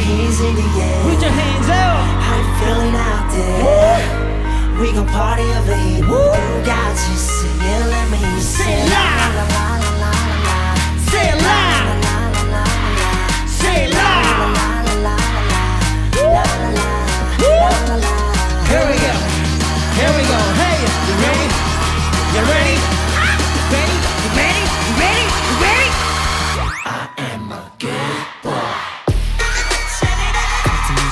hands in the air. Put your hands up. How you feeling out there? We gon' party over here. You got you singing, let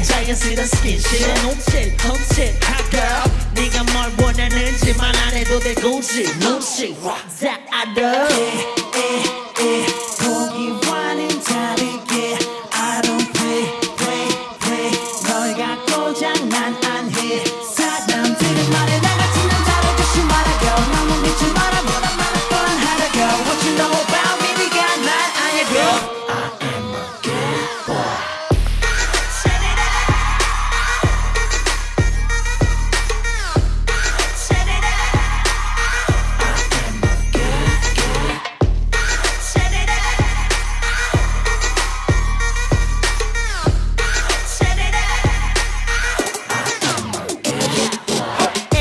눈빛 자연스런 스킨십 눈빛 흠칫 hot girl 네가 뭘 원하는지만 안 해도 돼. 굳이 눈치 다 알아 보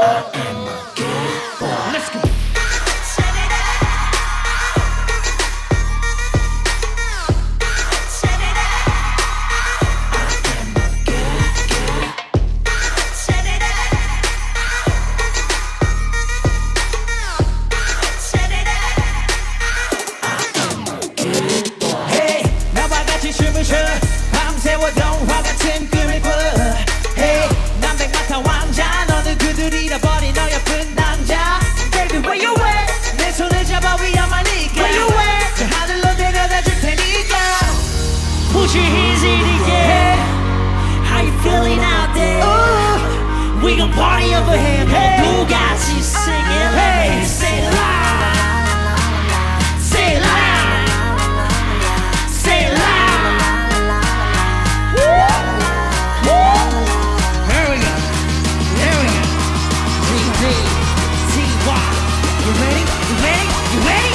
감사합니다. put your hands in the air. How you feeling out there? Ooh. We gon' party over here. Hey. Blue guys, she's singing. Hey, say it loud. Loud. Loud. Woo. Woo. We go. We go. You ready? You ready? You ready?